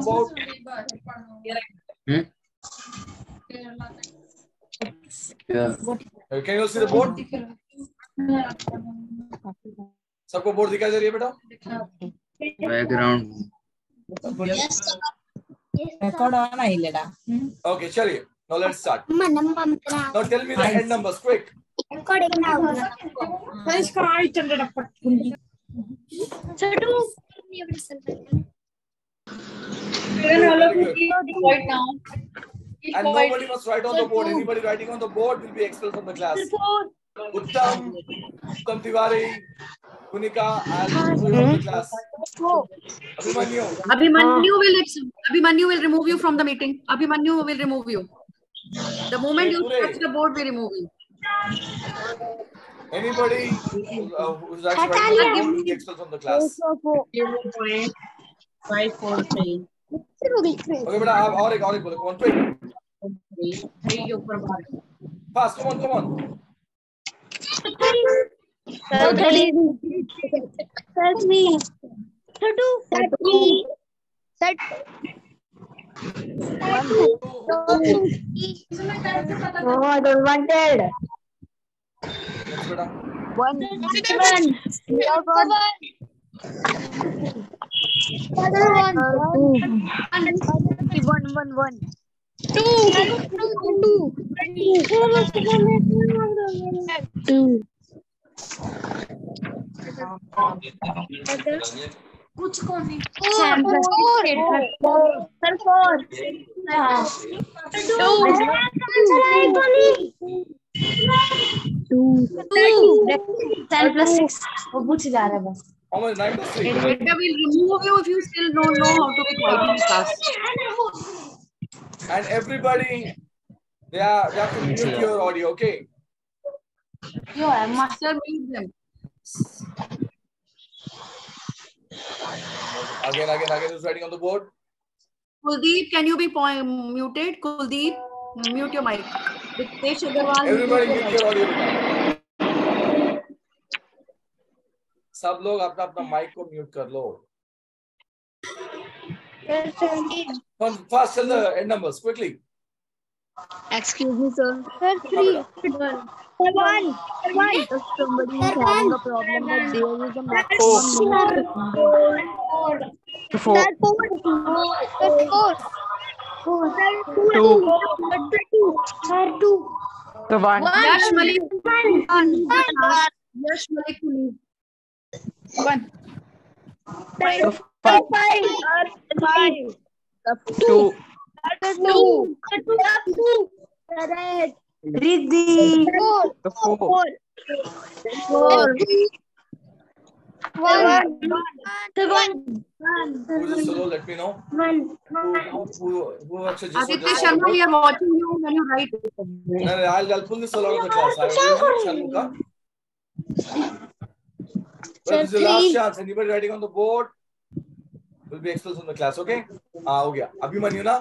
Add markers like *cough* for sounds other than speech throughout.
about yeah. Can you see the board? सबको board दिखा है बेटा? बैकग्राउंड रिकॉर्ड ऑन है लेडा. ओके चलिए. नाउ लेट्स स्टार्ट मम्मा नंबर मतलब now tell me the head numbers quick recording now first का आई 800 पट्टी चलो दूँगी sir two Children, all of you right now. And nobody must write on the board. Anybody writing on the board will be expelled from the class. Uttam, Uttam Tiwari, Kunika, and from the class. Abhimanyu. Abhimanyu will Abhimanyu will remove you from the meeting. Abhimanyu will remove you. The moment you touch the board, we remove you. Anybody uh, who's actually writing, expelled from the class. Five four three okay बेटा आप और एक और एक बोलो one two three के ऊपर fast come on come on Oh, I don't want it. One, seven, seven. One. One. One. Two. Two. कुछ कौन है four sir four two two ten plus six वो पूछ जा रहा है बस how much 9 plus 3 Beta will remove you if you still don't know how to be quiet in class. and everybody they are they have to mute your audio okay Yo, I must have mute them. again again again who's writing on the board Kuldeep, can you be muted? Kuldeep, mute your mic. Everybody mute your audio सब लोग अपना अपना mic को mute कर लो the end numbers quickly Excuse me, sir. Sir, three. One. One. One. If somebody is having a problem, but there is a maximum. Four. Four. Sir, four. Sir, four. Four. Sir, two. Two. Sir, two. Sir, two. The one. Yash Malik. One. One. Yash Malik. Will leave. Sir, five. Five. Five. Two. Sir, two. Sir, two. Correct. Riddhi. Four. The four. Four. Four. One. Sir, one. who's the solo let me know One. who who who Aditya Sharma, we are watching you when you write. no, no, I'll, I'll pull this solo out of the class I will Shanmuka well, this is the last chance anybody writing on the board will be expelled from the class okay ah हो गया अभिमन्यु ना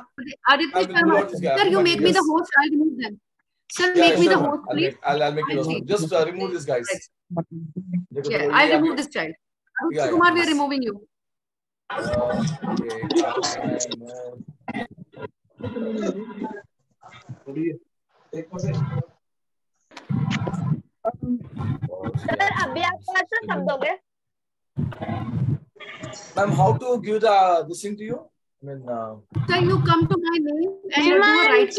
Aditya Sharma. Sir, you make me the host. I'll remove them. Sir, yeah, make me the host, I'll please. make, I'll, I'll make you the host. just uh, remove these guys Yeah, I'll ये remove this child. Yeah, Kumar, we are removing you. Sir अभी आप Sir, abhyasa sab doge? Ma'am, how to give the this thing to you? I mean, uh... sir, you come to my name and you write.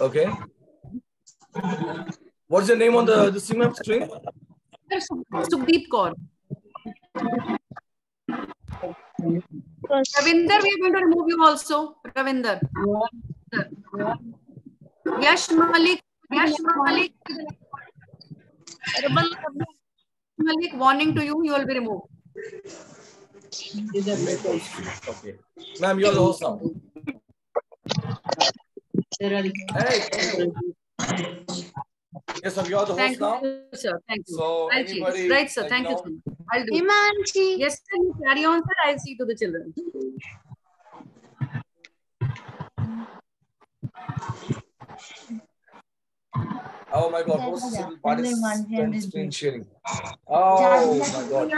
Okay. What's your name on the the thing, ma'am? String? Sukdeep Kaur. Ravinder, we are going to remove you also. Ravinder. Yash Malik Rashma Malik. Malik, warning to you, you will be removed. Okay. Ma'am, you're the host now. Hey. Yes, sir, you're the host Thank now. You, sir. Thank you. So I'll anybody, see. right, sir. Thank you, know. sir. I'll do. Imanji. Yes, sir. You carry on, sir. I'll see to the children. Thank you. Oh my God, most civil participant screen sharing. Oh my God.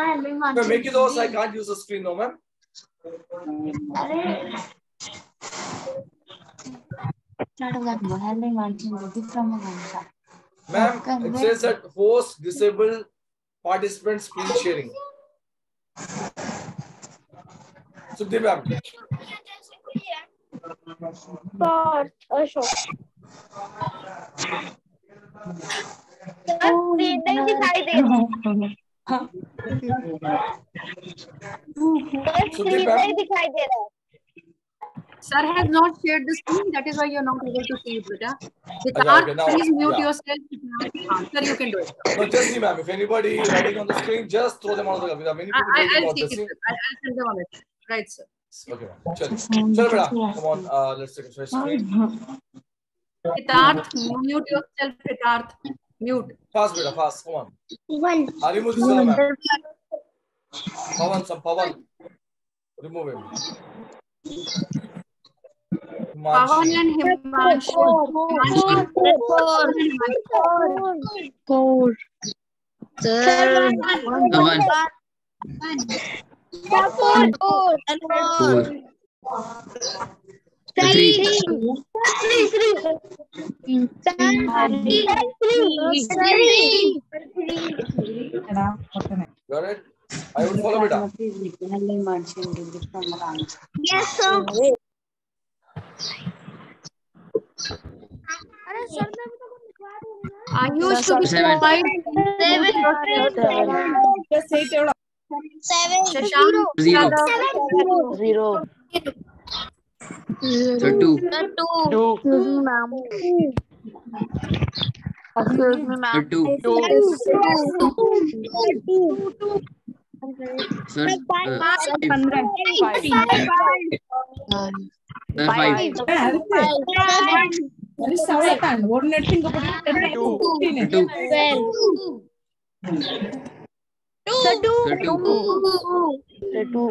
Ma'am, make it those. I can't use the screen, no, ma'am. Ma'am, it says that host disable participant screen sharing. Sukhdeep ma'am. For Ashok. Screen नहीं दिखाई दे रही screen नहीं दिखाई दे रहा Sir has not shared the screen. That is why you're not able to see it, beta. Okay, Siddharth, okay, now- please mute yeah. yourself. Ah, Sir, you can do it. No, just see, ma'am. If anybody writing on the screen, just throw them out of the There are many I, people I, writing I'll out see the it. screen. sir. I'll, I'll send them on it. Right, sir. Okay, ma'am. Chalo, chalo, beta. Come on. Uh, let's take a fresh screen. Siddharth, mute yourself, Siddharth. Mute. Fast, beta. Fast. Come on. One. Ah, remove this fellow, ma'am. Pawan, some Pawan. Remove him. Pawan Himanshi. and Himanshu. Himanshu. Four. Sir. One. Four. Four. Three. Three. Three. Three. Got it? I would follow beta. Yes, sir. Ayush to be Seven. quiet. Seven. Seven. Shashank. Zero. Zero. So two. Two. Excuse me, ma'am. Excuse me, ma'am. Two. Two. Sir, uh, five. Five. That is seven. What net thing about it? Two. Two. Two. Two. Two. Two. Two.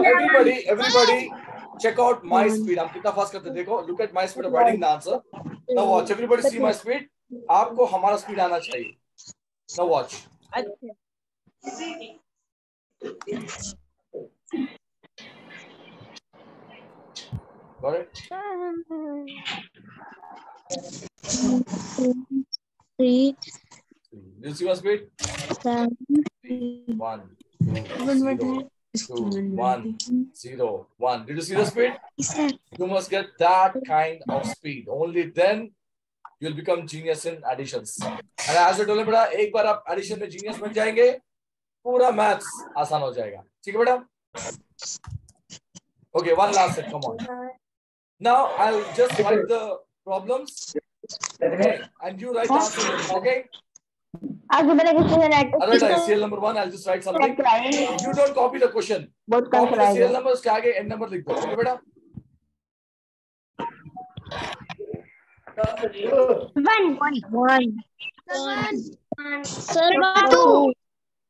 Everybody everybody speed आप कितना fast करते देखो look at my speed of the answer now watch everybody see my speed आपको हमारा speed आना चाहिए न watch Got it? Three, Do you see my speed? seven, One, two, zero, two, one, zero, one. Did you see the speed? You must get that kind of speed. Only then you'll become genius in additions. And as I told you, एक बार आप addition में genius बन जाएँगे पूरा maths आसान हो जाएगा ठीक है बेटा Okay, one last set. Come on. Now I'll just write the problems. Okay, and you write the answer. Okay. है write serial number one. I'll just write something. You don't copy the question. बहुत कम Copy the serial number उसके आगे end number लिख दो ठीक है बेटा One. One. One. One. Sir, two.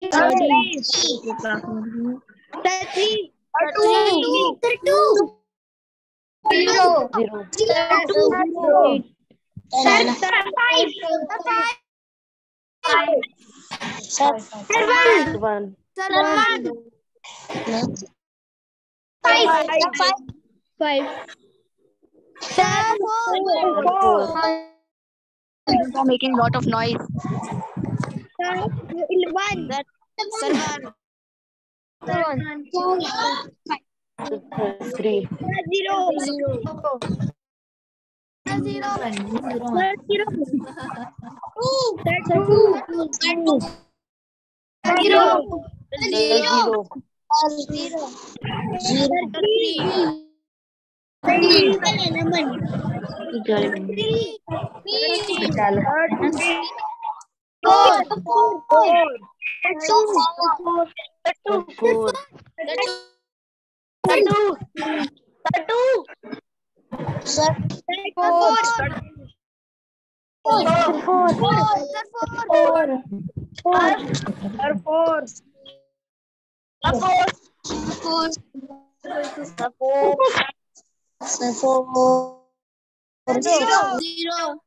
Thirty. Thirty. Thirty. Zero. Zero. Zero. Sir, sir, five. Five. Sir, one. One. Sir, one. Five. Five. Five. Sir, four. Four. Making lot of noise. One. Seven. Three. Zero. Zero. Zero. Zero. Two. Two. Two. Zero. Zero. Zero. Zero. Three. Three. Cocoon. Cocoon. Cocoon. Cocoon. Cocoon. Zero. Zero.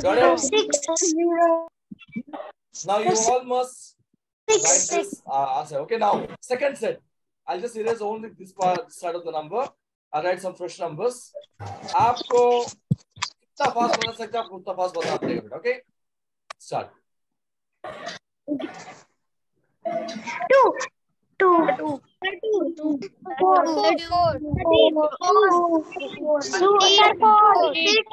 Zero. Six. Zero. *laughs* Now you all must write Six. this uh, answer. Okay, now second set. I'll just erase only this part this side of the number. I'll write some fresh numbers. आपको कितना fast बता सकते हैं आपको उतना fast बताना पड़ेगा बेटा okay start Two. Two. Two. Two. Four. Four. Four. Four. Four. Six.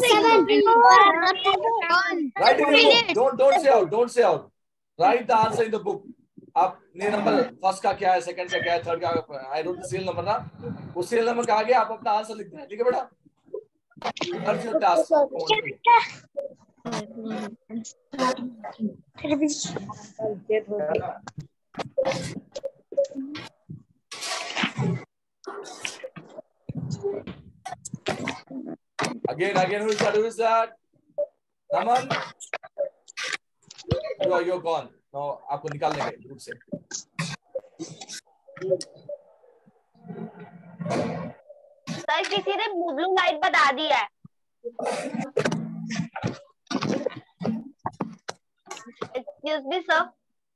Seven. One. Write in the book. Don't don't say out. Don't say out. Write the answer in the book. आप ने number first का क्या है second का क्या है third का I don't serial number ना वो सीरियल नंबर का आगे आप अपना आंसर लिख दें ठीक है बेटा task Again, again, who is that? Who is that? Naman? You are, you're gone. No, आपको निकाल देंगे ग्रुप से सर किसी ने ब्लू लाइट बता दी है एक्सक्यूज मी सर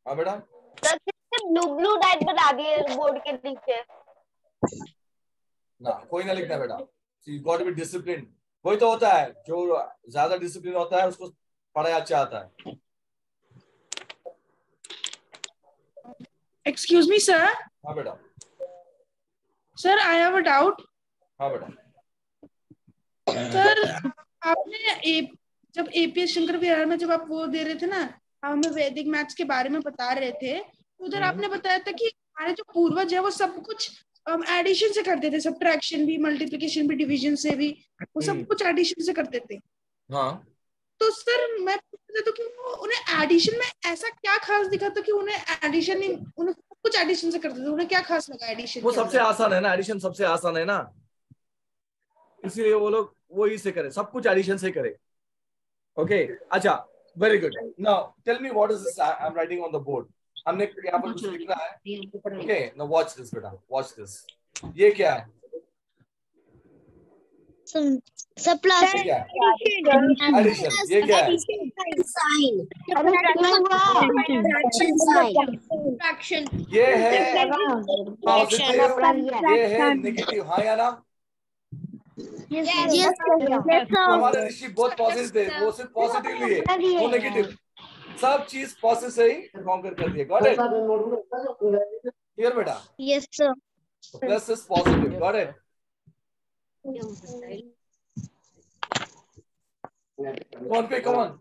हाँ बेटा सर किसी ने ब्लू ब्लू लाइट बता दी है बोर्ड के नीचे ना कोई ना लिखना बेटा यू गॉट बी डिसिप्लिन वही तो होता है जो ज़्यादा डिसिप्लिन होता है उसको पढ़ाई अच्छा आता है Excuse me, sir. हाँ बेटा Sir, I have a doubt. हाँ बेटा सर आपने ए, जब एपीएस शंकर विहार में जब आप वो दे रहे थे ना आप हमें वैदिक मैथ्स के बारे में बता रहे थे उधर आपने बताया था कि हमारे जो पूर्वज है वो सब कुछ एडिशन से करते थे सब्ट्रैक्शन भी मल्टीप्लिकेशन भी डिवीज़न से भी वो सब हम्म। कुछ एडिशन से करते थे। हाँ। तो सर मैं पूछ रही थी कि वो उन्हें एडिशन में ऐसा क्या खास दिखा था कि उन्हें एडिशन नहीं उन्हें सब कुछ एडिशन से करते थे उन्हें क्या खास लगा एडिशन वो सबसे आसान है ना एडिशन सबसे आसान है ना। इसलिए वो लोग वो ही से करे सब कुछ एडिशन से करे। ओके अच्छा very good now tell me what is this I am writing on the board हमने यहाँ पर कुछ लिखना है। ओके नाउ वॉच दिस बेटा वॉच दिस ये क्या है? ये क्या है? एडिशन ये क्या है? साइन ये है पॉजिटिव ये है नेगेटिव हाँ या ना? हमारे ऋषि बहुत पॉजिटिव थे वो सिर्फ़ पॉजिटिव लिए वो नेगेटिव सब चीज़ पॉजिटिव से ही कॉन्कर कर दिए। गॉट इट क्लियर बेटा? Yes sir plus is positive got it कौन पे कौन.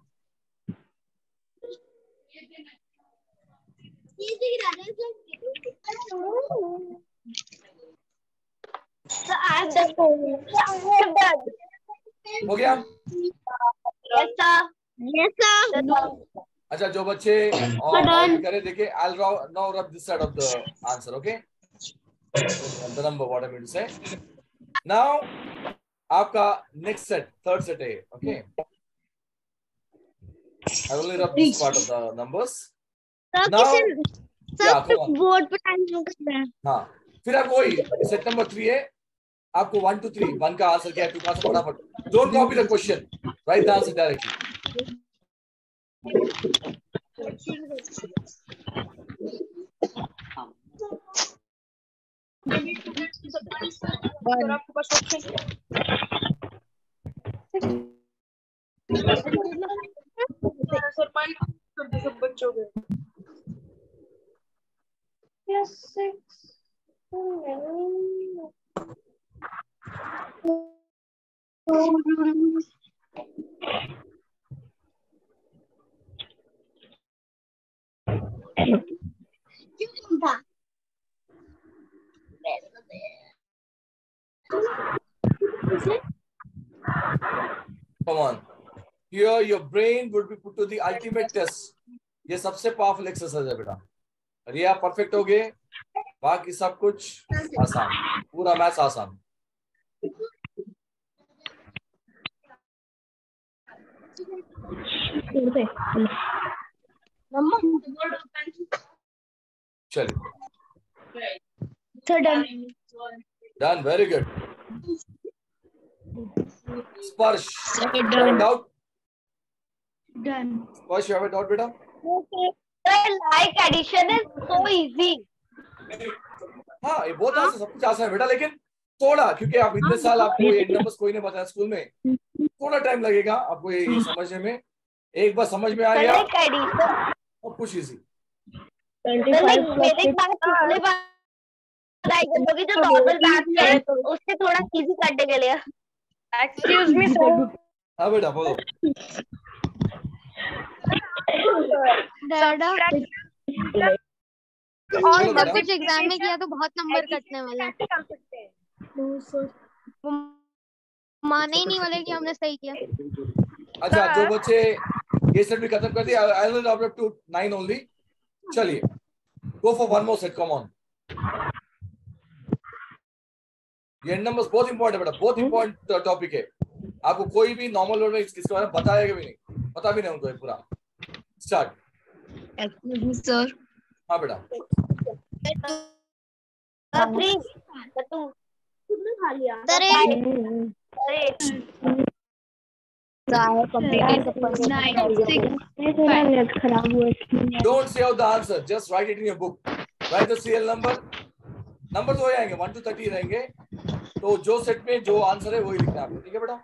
हो गया? Yes, sir. Yes, sir. अच्छा जो बच्चे *coughs* करें देखे I raw no rub this side of the answer okay number what I mean से नाउ आपका नेक्स्ट सेट थर्ड सेट है okay I will rub this part of the numbers now board पर time लोग हाँ। फिर आप वही set number 3 है आपको 1 2 3 1 का आंसर क्या है? टू का don't copy the question write the answer directly आपके पास ऑप्शन सब बच्चों के Come on. Here, your brain would be put to the ultimate test. ये सबसे पावरफुल एक्सरसाइज है बेटा। और ये आप परफेक्ट हो गए बाकी सब कुछ आसान। पूरा मैथ्स आसान। चलिए. Done very good Sparsh doubt Done. Sparsh you have a doubt बेटा addition is so easy. हाँ ये बहुत आसान सब कुछ आसान है बेटा लेकिन थोड़ा क्योंकि आप इतने साल आपको ये नंबर्स कोई नहीं बताया स्कूल में थोड़ा टाइम लगेगा आपको ये समझने में। एक बार समझ में आ गया. और कुछ easy Sir, like Vedic math पिछले बार बताई गई क्योंकि जो नॉर्मल मैथ है उससे थोड़ा इजी करने के लिए। एक्सक्यूज मी सर हाँ बेटा बोलो। दादा और सब कुछ एग्ज़ाम में किया तो बहुत नंबर कटने वाले हैं। माने ही नहीं वाले कि हमने सही किया। अच्छा जो बच्चे ये सेट भी खत्म कर दिया। I will up to 9 only चलिए। Go for one more set come on ये नंबर्स बहुत इंपॉर्टेंट है बेटा बहुत इंपॉर्टेंट टॉपिक है। आपको कोई भी नॉर्मल वर्ड में इस- इसके बारे में बताएगा भी नहीं। पता भी नहीं उनको पूरा। Start sir. हाँ बेटा। Sir So I have completed the first Nine, six, मेरा नेट खराब हुआ इसलिए don't say answer just write it in your book write the serial number number तो आएँगे वन टू थर्टी रहेंगे। तो जो सेट में जो आंसर है वही लिखना आपको ठीक है बेटा?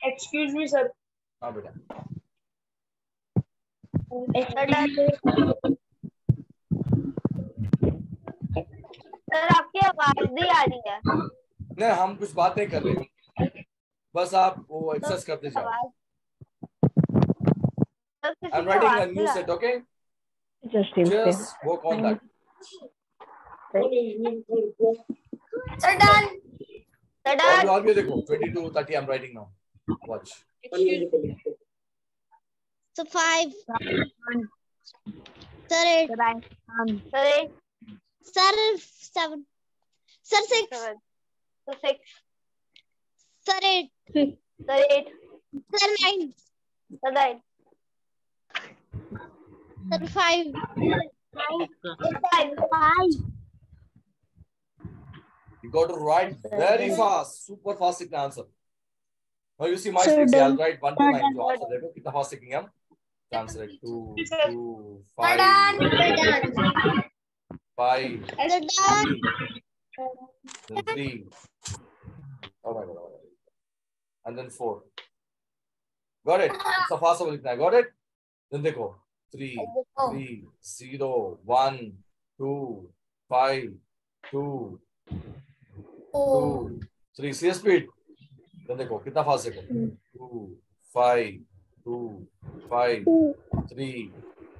एक्सक्यूज मी सर हाँ बेटा। सर आपकी आवाज़ नहीं आ रही है। नहीं हम कुछ बात कर रहे हैं। बस आप वो एक्सरसाइज करते जाओ। Sir, I am writing a new set okay just just work on that sir done sir done और भी देखो 22 30 I am writing now watch So five. Sir eight. Sir eight Sir, seven. Sir, six. Seven. Sir, six. Sir, eight. Sir, eight. Sir, nine. Sir, nine. Sir, five. You got to write very fast, super fast in the answer. Now you see my so mistakes. I'll write one to nine to answer it. Kita fast taking them. Answer it two, two, five five, Sir done. three, then three. Oh my god, oh my god. And then four. Got it? So fast लिखना है. Got it? Then देखो three, three, zero, one, two, five, two, two, three. See the speed? Then देखो कितना fast देखो. Two, five, two, five, three,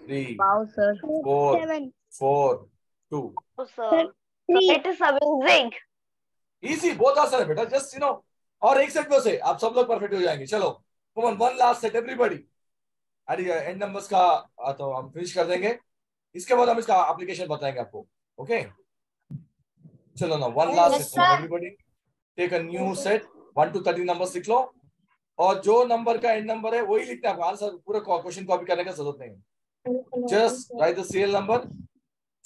three, Wow, sir. four, Seven. four, two. Sir it is amazing easy बहुत आसान है बेटा just you know और एक set में से आप सब लोग परफेक्ट हो जाएँगे। चलो come on one last set everybody अरे एंड नंबर्स का तो हम फिनिश कर देंगे। इसके बाद हम इसका एप्लीकेशन बताएँगे आपको ओके चलो ना one last set everybody take a new set one two thirty numbers लिख लो। और जो नंबर का एंड नंबर है वही लिखना है आंसर पूरा क्वेश्चन कॉपी करने का ज़रूरत नहीं just write the serial number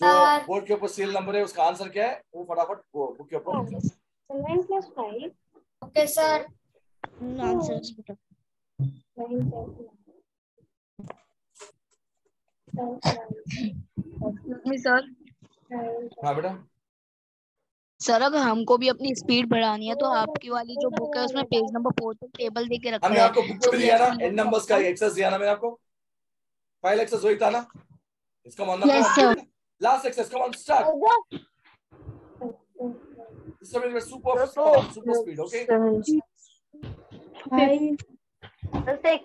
जो बोर्ड के ऊपर सीरियल नंबर है उसका आंसर क्या है? वो फटाफट बुक के ऊपर plus एक्सक्यूज मी सर. हाँ बेटा? सर अगर हमको भी अपनी स्पीड बढ़ानी है तो आपकी वाली जो बुक है उसमें पेज नंबर फोर पे टेबल दे के रखा। हमने आपको बुक भी दिया ना एन नंबर्स का एक्सेस दिया ना मैंने आपको? फ़ाइल एक्सेस वही था ना? इसका मतलब Last exercise. Come on, start. This is a super, super, super speed, okay? Five. Six.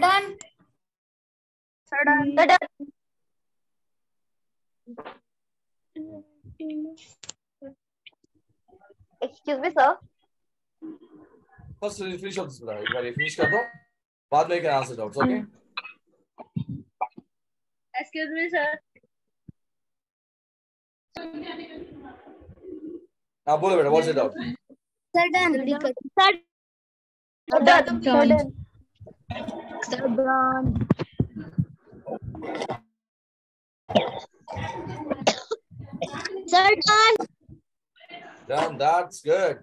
Done. We're done. We're done. Excuse me sir first finish of this brother एक बार ये फिनिश कर दो बाद में can answer doubts okay excuse me sir हाँ बोलो बेटा what's it doubt sir done sir sir done Done. That's good.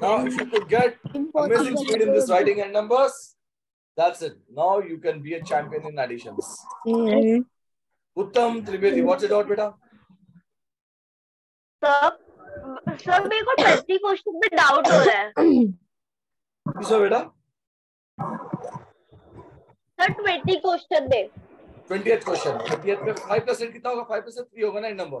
Now, if you could get amazing speed in this writing and numbers, that's it. Now you can be a champion in additions. Uttam Trivedi, what's it out, beta? Sir sir मेरे को twenty question में doubt हो रहा है किसो बेटा sir twenty question में 20th question 20th में 5 परसेंट कितना होगा 5 परसेंट 3 होगा ना इन नंबर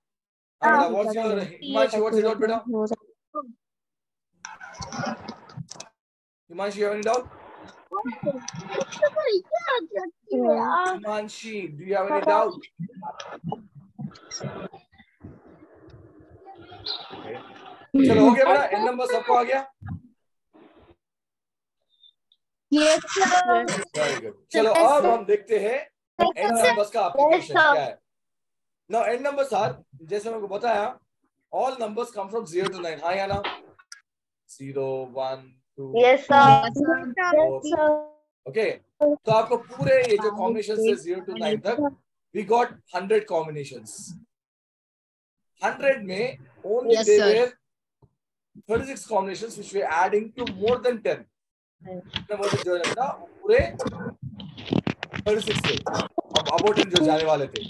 बेटा what's your Himanshu what's your doubt बेटा। Himanshu you have any doubt? Himanshi do you have any doubt? चलो हो गया बेटा एन नंबर सबको आ गया? वेरी गुड चलो अब हम देखते हैं एन नंबर्स का एप्लीकेशन क्या है। नाउ एन नंबर्स आर जैसे मैंने आपको बताया all numbers come from 0 to 9 हाँ या ना? 0 1 2 यस सर ओके तो आपको पूरे ये जो कॉम्बिनेशन से 0 टू 9 तक वी गॉट 100 कॉम्बिनेशंस 100 में only Yes, sir. were 36 combinations which were adding to more than 10 कितने more than जो है ना पूरे 36 थे. अब about जो जाने वाले थे.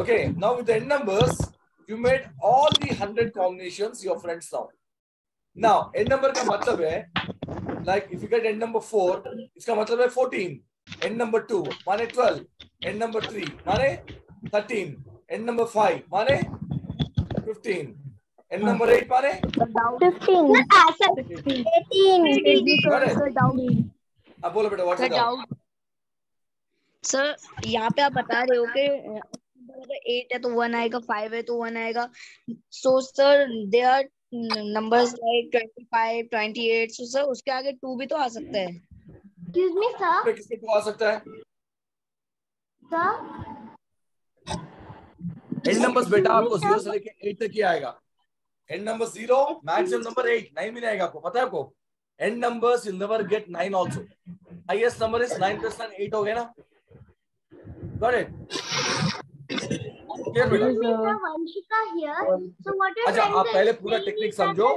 Okay now with the n numbers you made all the 100 combinations your friends now now n number का मतलब है like if you get n number 4 इसका मतलब है 14 n number 2 माने 12 n number 3 माने 13 n number 5 माने 15 n number 8 माने got it? अब बोलो बेटा सर इट डाउट सर यहाँ पे आप बता रहे हो कि एट है तो वन आएगा फाइव है तो वन आएगा। So sir there are numbers like twenty five twenty eight so sir उसके आगे टू भी तो आ सकता है। Sir. पे किसके को आ सकता है? Sir. एन नंबर्स बेटा आपको ज़ीरो से लेके एट तक ही आएगा। N number zero maximum number eight nine भी नहीं आएगा आपको पता है आपको? N numbers you never get nine also highest number is nine plus nine eight हो गया ना गॉट इट क्लियर बेटा Sir, Vanshika here. So what you're अच्छा आप पहले पूरा टेक्निक समझो।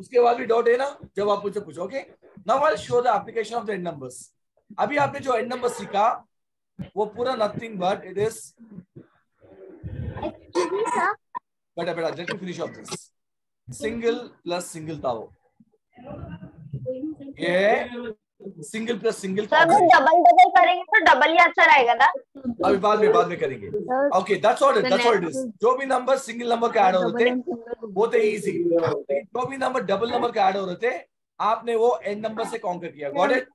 उसके बाद भी डाउट है ना जब आप मुझसे पूछो okay now I show the application of the N numbers अभी आपने जो एन नंबर सीखा वो पूरा नथिंग बट इट इज़. बेटा बेटा let me finish of this single plus single था वो ये single plus single sir double double करेंगे तो डबल ही आंसर आएगा ना? अभी बाद में बाद में करेंगे। Okay that's all that's all it is जो भी नंबर सिंगल नंबर के ऐड हो रहे थे वो थे इजी जो भी नंबर डबल नंबर के ऐड हो रहे थे आपने वो एंड नंबर से काउंटर किया। Got it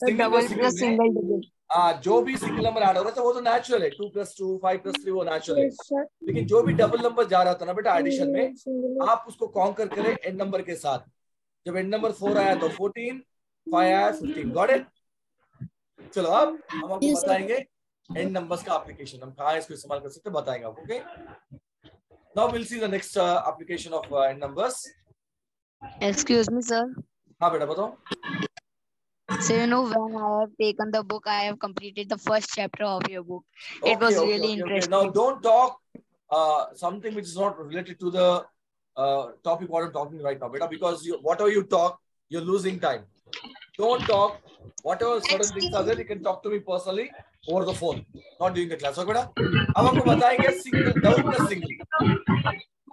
single double plus single double हाँ जो भी सिंगल नंबर ऐड हो रहा था वो तो नेचुरल है। Two plus two five plus three वो नेचुरल है। लेकिन जो भी डबल नंबर जा रहा था ना बेटा एडिशन में आप उसको कॉन्कर करें एन नंबर के साथ। जब एंड नंबर फोर आया तो फोर्टीन फाइव आया फिफ्टीन गॉट इट चलो अब हम आपको बताएँगे एंड नंबर्स का एप्लीकेशन हम कहाँ इसको इस्तेमाल कर सकते हैं बताएँगे आपको okay now will see the next application of end numbers Excuse me, sir. हाँ बेटा बताओ So you know when I have taken the book, I have completed the first chapter of your book. It was okay, really okay, interesting. Now don't talk uh, something which is not related to the uh, topic what I'm talking right now, beta, because you, whatever you talk, you're losing time. Don't talk. Whatever certain things are there, you can talk to me personally over the phone, not during the class. Okay, बेटा? अब आपको बताएंगे single double plus single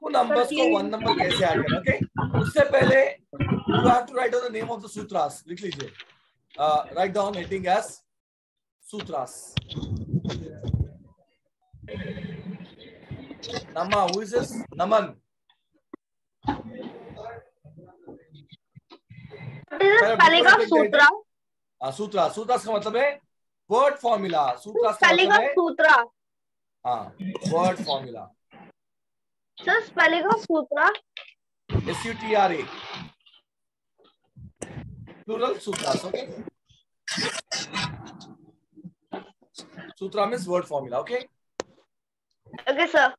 two numbers को one number कैसे add करना okay उससे पहले you have to write down the name of the sutras लिख लीजिए write down heading as sutras Nama, who is this? Naman. Sutra? हाँ सूत्रा सूत्रा का मतलब है वर्ड फॉर्मूला सूत्रा का Spelling मतलब है. हाँ word formula spelling of sutra. S U T R A plural sutra okay sutra means word formula okay sir.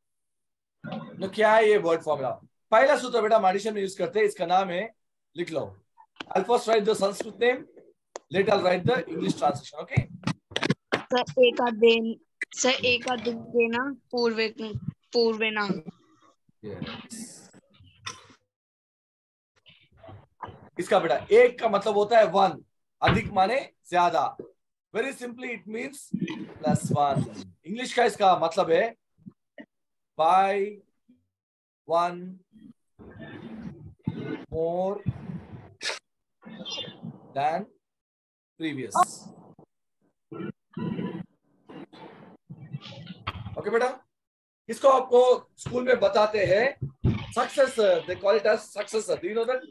तो क्या है ये वर्ड फॉर्मूला पहला सूत्र बेटा हम एडिशन में यूज़ करते हैं इसका नाम है लिख लो I'll first write the Sanskrit name. Later I'll write the English translation. Okay. Sir, एका दिन sir एका दिन देना पूर्वे पूर्वे नाम Yes. इसका बेटा एक का मतलब होता है वन अधिक माने ज़्यादा very simply it means plus one English का इसका मतलब है by one more than previous okay बेटा इसको आपको स्कूल में बताते हैं। Success they call it as successor do you know that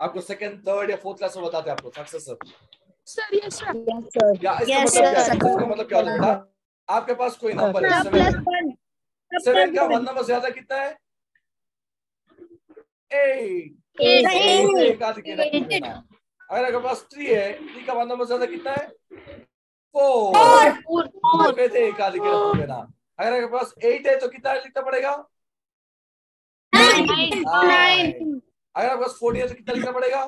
आपको सेकंड थर्ड या फोर्थ क्लास में बताते हैं आपको successor Sir, yes, sir. yes sir. या इसका Yes, मतलब क्या sir. है इसका मतलब क्या होता है? आपके पास कोई नंबर है? Plus seven one. सेवन का वन नंबर ज़्यादा कितना है? एट। अगर आपके पास थ्री है थ्री का वन नंबर ज़्यादा कितना है? फोर. कहते एक आदि के नंबर देना अगर आपके पास एट है तो कितना लिखना पड़ेगा. Nine. अगर आपके पास फोर्टी है तो कितना लिखना पड़ेगा?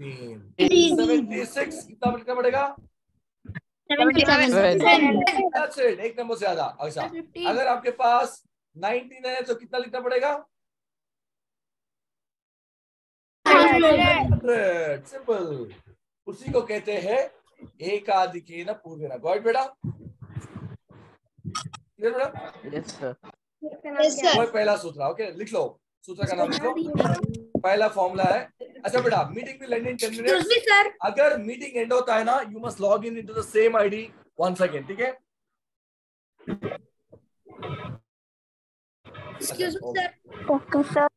सेवेंटी सिक्स कितना लिखना पड़ेगा? एक नंबर से ज़्यादा। अच्छा। अगर आपके पास 19 है तो कितना लिखना पड़ेगा? हंड्रेड सिंपल उसी को कहते हैं एक आदि न पूर्व ना गॉड बेटा पहला सूत्र ओके लिख लो। सूत्र का नाम लिख लो। पहला फॉर्मूला है। अच्छा बेटा meeting will end in 10 Excuse minutes अगर मीटिंग एंड होता है ना you must log in into the same ID one second ठीक है? Excuse me, sir. Okay, sir.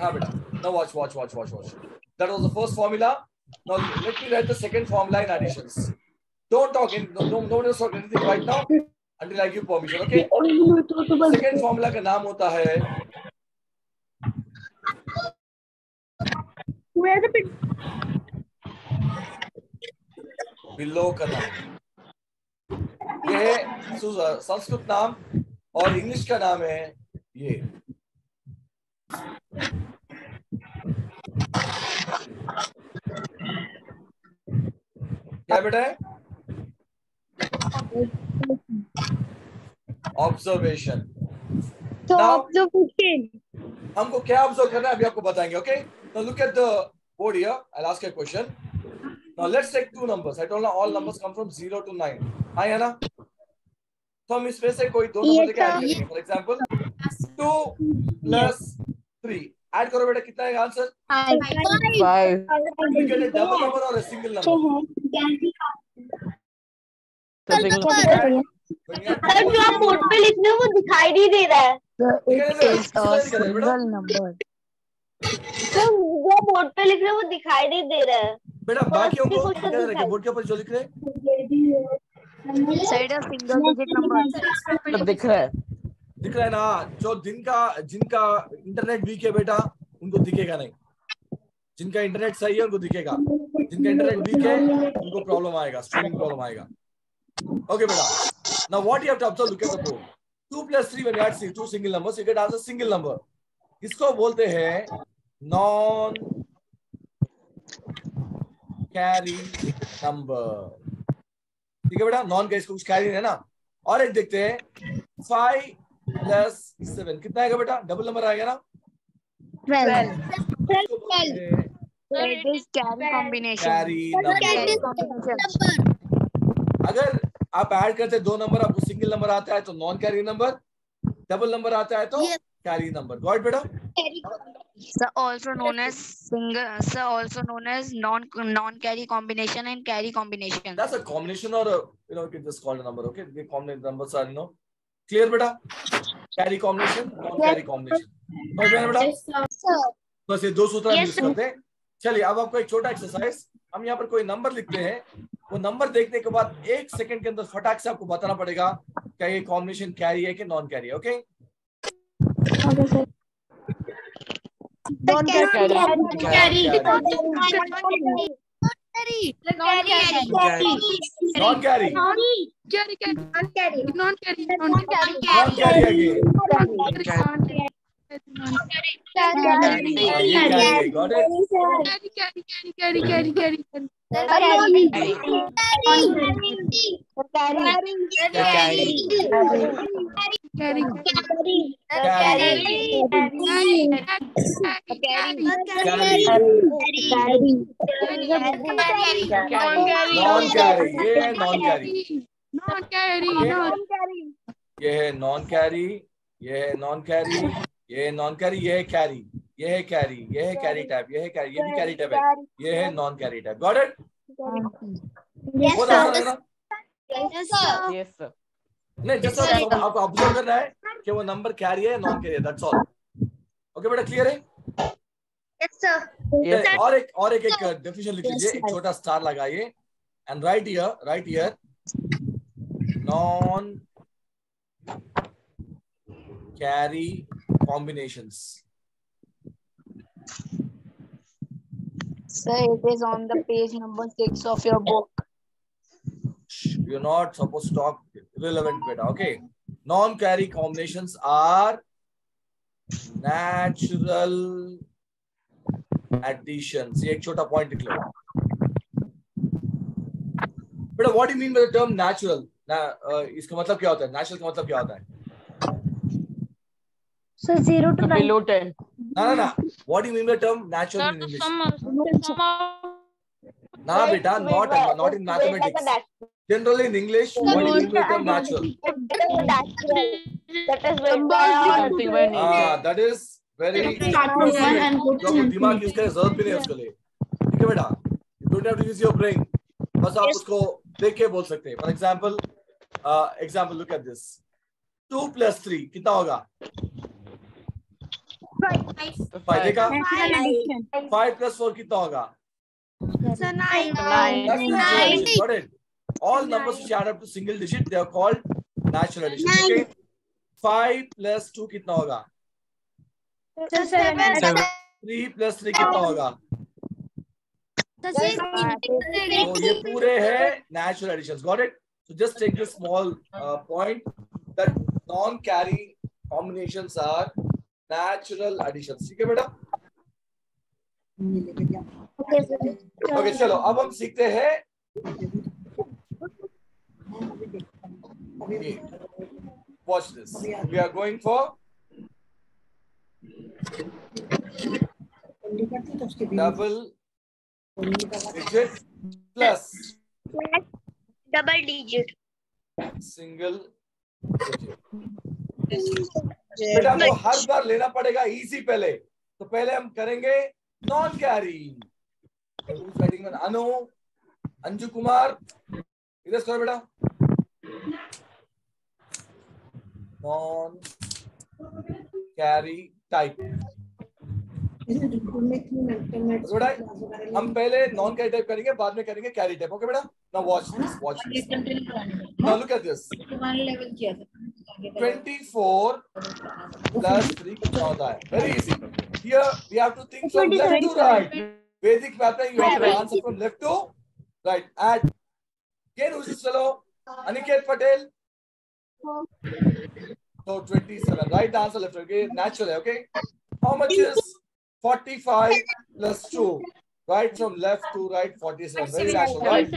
हाँ बेटा now watch watch watch watch watch that was the first formula now let me write the second formula in additions don't talk in no, no, one else talk anything right now until I give permission okay second formula का नाम होता है Where the pin? बिल्लो का नाम ये है संस्कृत नाम और इंग्लिश का नाम है ये क्या बेटा है? Observation Now- observation. हमको क्या ऑब्ज़र्व करना है अभी आपको बताएँगे okay now look at the board here I ask a question now let's take two numbers I told ना all numbers come from 0 to 9 हाँ है ना? तो हम इसमें से कोई दो नंबर लेके ऐड करेंगे फॉर एग्जांपल 2 प्लस 3 ऐड करो बेटा कितना आएगा आंसर फाइव सर जो आप बोर्ड पे लिख रहे हो वो दिखाई नहीं दे रहा है। सर वो बोर्ड पे लिख रहे हो वो दिखाई नहीं दे रहा है। बेटा बाकी को तो बोर्ड के ऊपर जो लिख रहे हैं? Side of single digit number सब दिख रहा है। दिख रहा है ना, जो जिनका जिनका इंटरनेट वीक है बेटा, उनको दिखेगा नहीं। जिनका इंटरनेट सही है, उनको दिखेगा। जिनका इंटरनेट वीक है, उनको प्रॉब्लम आएगा स्ट्रीमिंग प्रॉब्लम आएगा। ओके बेटा now what you have to observe look at the board 2 plus 3 when you add two single numbers, you get as a single number. इसको बोलते हैं? नॉन कैरी नंबर ठीक है बेटा? नॉन कैरी इसको कुछ कैरी है ना? और एक देखते हैं। फाइव प्लस सेवन कितना आएगा बेटा डबल नंबर आएगा ना हैं. Carry number combination. अगर आप ऐड करते हैं दो नंबर आपको सिंगल नंबर आता है तो non carry number double number आता है तो कैरी नंबर गॉट बेटा Sir, also known as single. Sir, also known as non non carry combination and carry combination. that's a combination or a, you know you can just call a number okay the combination numbers are you know clear beta carry combination non carry combination. समझ में आया बेटा बस ये दो सूत्र हम use करते हैं। चलिए अब आपको एक छोटा एक्सरसाइज हम यहाँ पर कोई नंबर लिखते हैं। वो नंबर देखने के बाद एक सेकंड के अंदर फटाक से आपको बताना पड़ेगा क्या ये कॉम्बिनेशन कैरी है कि नॉन कैरी है okay non carry Carry, carry, non carry, non carry, non है carry, carry, carry, carry, carry, carry. Carry, है carry, ये है नॉन कैरी ये है नॉन कैरी ये है नॉन कैरी ये है कैरी ये है कैरी ये है कैरी टाइप ये है कैरी ये भी कैरी टाइप है ये है non carry type got it बहुत आसान है ना यस सर नहीं जैसा आपको आपको ऑब्ज़र्व करना है कि वो नंबर कैरी है नॉन कैरी है दैट्स ऑल ओके बेटा क्लियर है? यस और एक और एक एक डेफिनेशन लिख लीजिए एक छोटा स्टार लगाइए and right here right here non carry combinations Sir, it is on the page number six of your book. you're not supposed to talk irrelevant beta okay non carry combinations are natural additions ये एक छोटा point लिख लो बेटा what you mean by the term natural इसका मतलब क्या होता है नेचुरल का मतलब क्या होता है So zero to nine. Below ten ना ना ना what you mean by term natural in English ना बेटा not not in mathematics generally in English what you mean by term natural That is when something by nature हाँ that is very जो दिमाग use करे ज़रूरत भी नहीं है उसके लिए ठीक है बेटा you don't have to use your brain बस आप उसको देख के बोल सकते हैं for example example look at this 2 प्लस 3 कितना होगा 5 देखा 5 प्लस 4 कितना होगा nine got it. All numbers which add up to single digit they are called natural addition okay 5 plus 2 कितना होगा 3 plus 3 कितना होगा तो ये पूरे हैं natural additions got it so just take this small uh, point that non carry combinations are natural additions ठीक है बेटा ओके चलो अब हम सीखते हैं watch this we are going for double digit plus double digit. single digit बेटा हमको हर बार लेना पड़ेगा इजी पहले तो पहले हम करेंगे नॉन कैरी अनु अंजू कुमार इधर बेटा non carry type. बेटा हम पहले नॉन कैरी टाइप करेंगे बाद में करेंगे कैरी टाइप ओके बेटा? Now watch this watch this now look at this twenty four plus three चौदह है। Very easy here we have to think from left to right basic math है you have to answer from left to right add केन उसी चलो Aniket Patel So 27. Right answer left. Okay, naturally. Okay. How much is 45 plus 2? Right from left to right, 47. Very natural, right?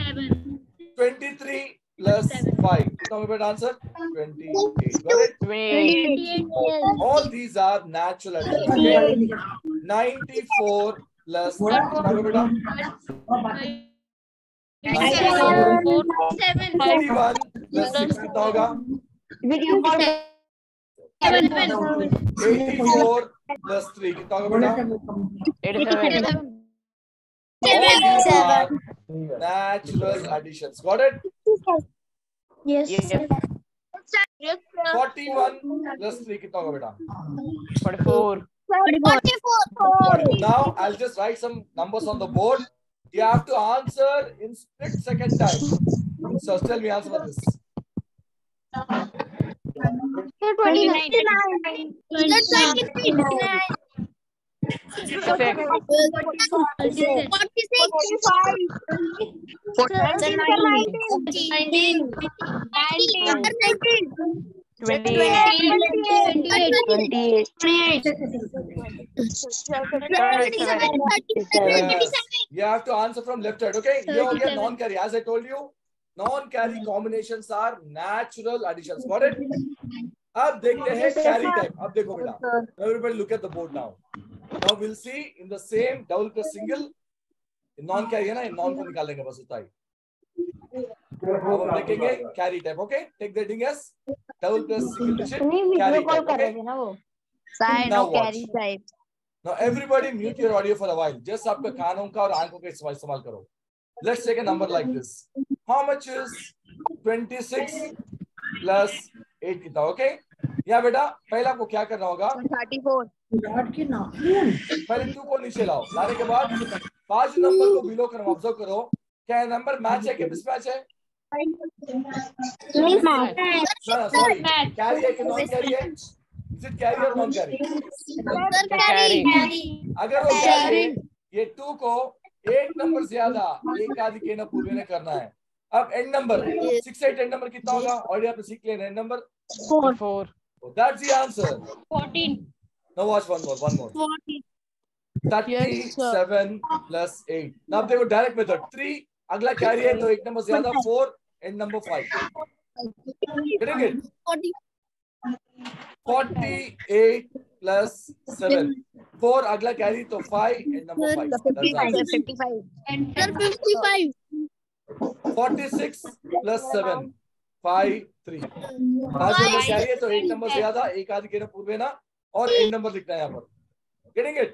23 plus 5. Become a better answer? 28. Got 28. All these are natural. Okay. 94 plus. Become a better 91 plus 60 होगा 84 plus 3 कितना होगा बेटा Eighty-seven. all these are natural additions got it Yes. 41 plus 3 कितना होगा बेटा Forty-four. 40. Now I'll just write some numbers on the board. You have to answer in split second time. So tell me answer for this. You have to answer from left side, okay? You all non-carry. As I told you, non carry combination are natural addition it अब देखते हैं carry type अब देखो बेटा look at the board now now will see in the same double plus single non carry है ना non को निकाल लेंगे बस उतना ही। देखेंगे carry type okay take the डिंगस double plus single now everybody mute your audio for a just आपके कानों का और आँखों का इस्तेमाल करो। Let's take a number like this. How much is 26 plus 8 कितना? Okay? यहाँ बेटा पहले आपको क्या करना होगा? 34. पहले टू को नीचे लाओ। लाने के बाद पाँच नंबर को बिलो करो ऑब्ज़र्व करो। क्या नंबर मैच है कि मिसमैच है? सॉरी कैरी है कि नॉन कैरी है इज़ इट कैरी और नॉन कैरी अगर वो कैरी ये टू को एक नंबर ज़्यादा एक आदि के न पूरे ने करना है। अब end number six eight end number कितना होगा ऑलरेडी आपने सीख लिया end number? Four. That's the answer 14 now watch one more one more 37 plus 8 now अब देखो डायरेक्ट मेथड 3 अगला कैरी है? तो एक नंबर ज़्यादा 4 end number 5 getting it 48 plus 7 4 अगला कैरी तो five end number 5 that's the answer. 55. 46 plus 7 5 3 पाँच नंबर कैरी है तो एक नंबर से ज़्यादा एक आदि के ना पूर्वे ना और एक नंबर लिखना है यहाँ पर। Getting it